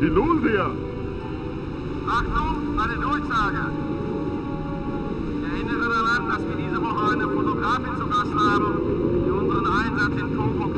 Wie los hier? Achtung, eine Durchsage. Ich erinnere daran, dass wir diese Woche eine Fotografin zu Gast haben, die unseren Einsatz in Tobruk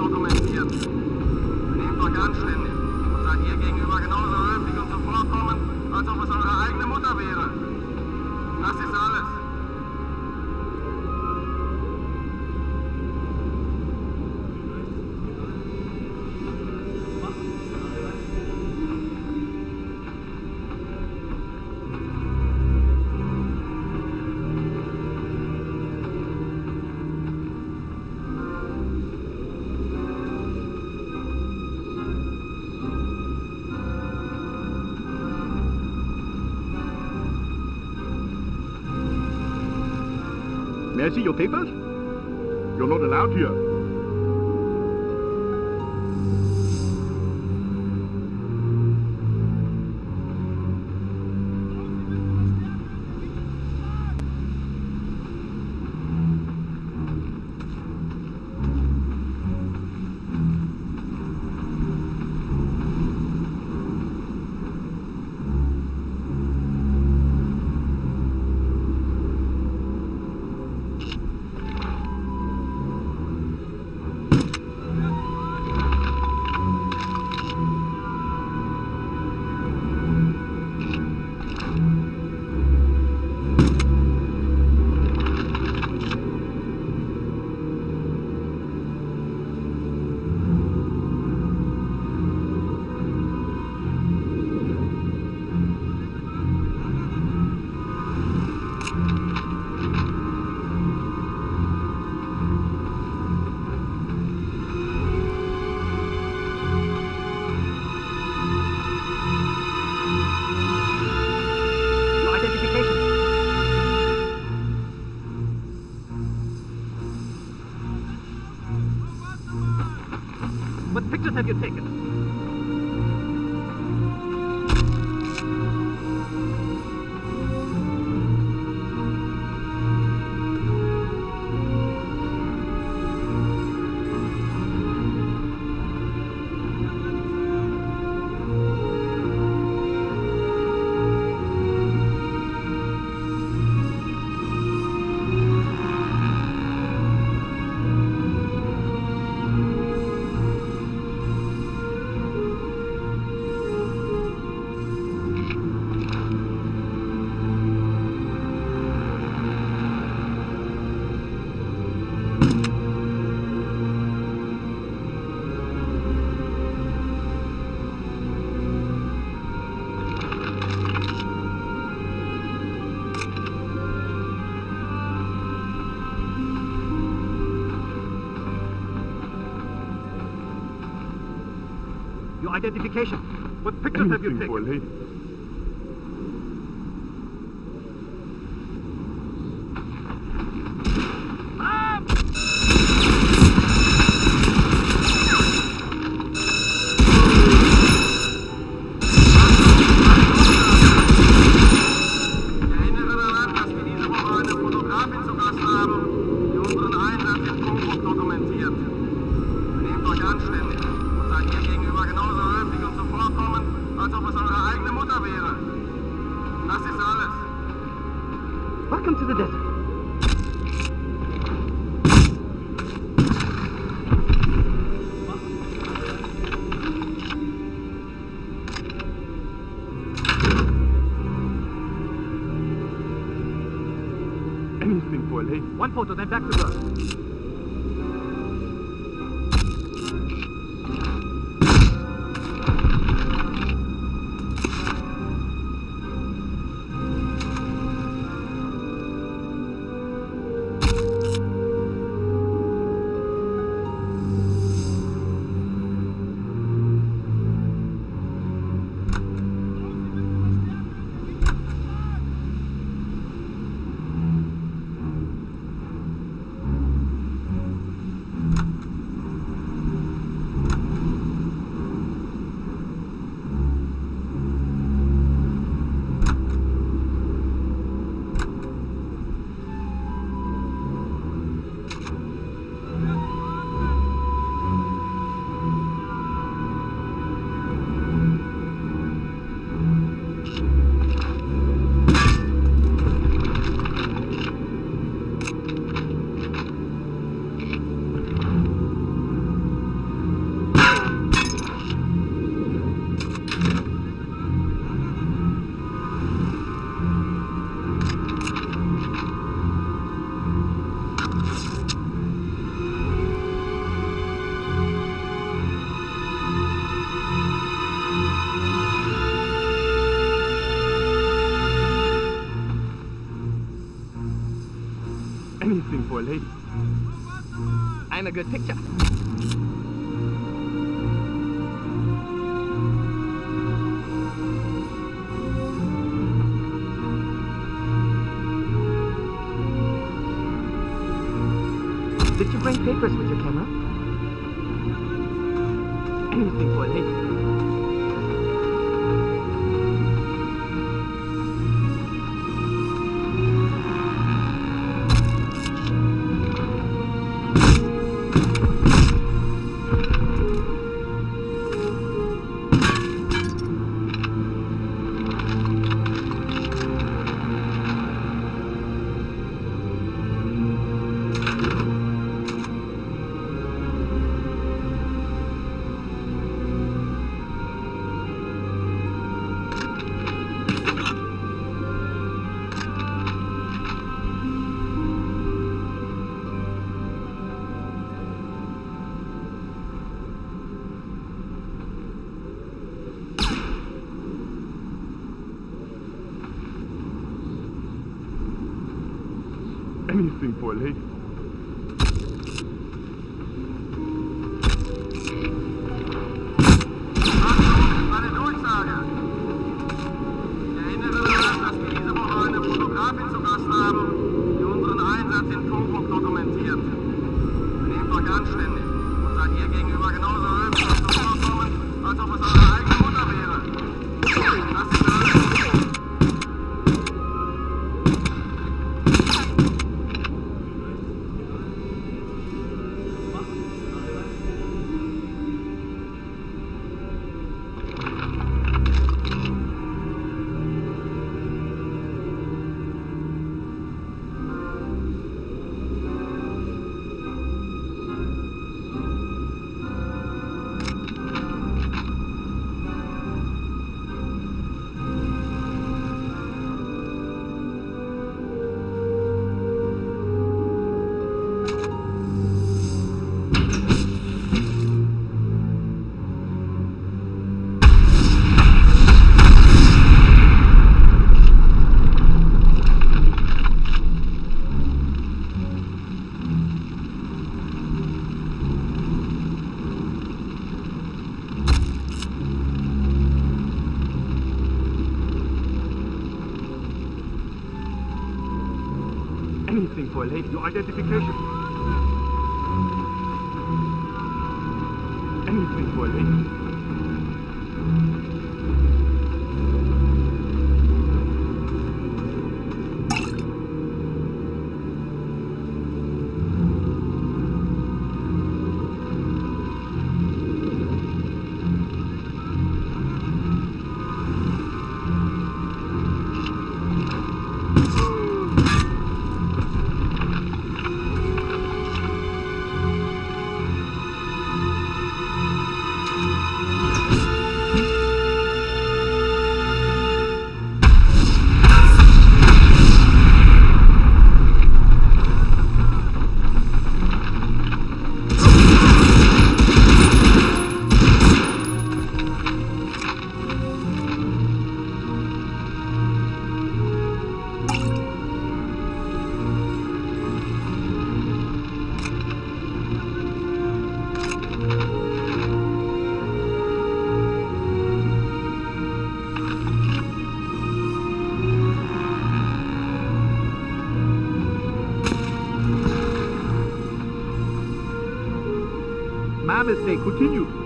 May I see your papers? You're not allowed here. What pictures have Your identification. What pictures have you Anything for a taken? lady. One photo, then back to work. anything for a lady. I'm a good picture. anything for a lady. Take your identification. Anything for a lady. My mistake. Continue.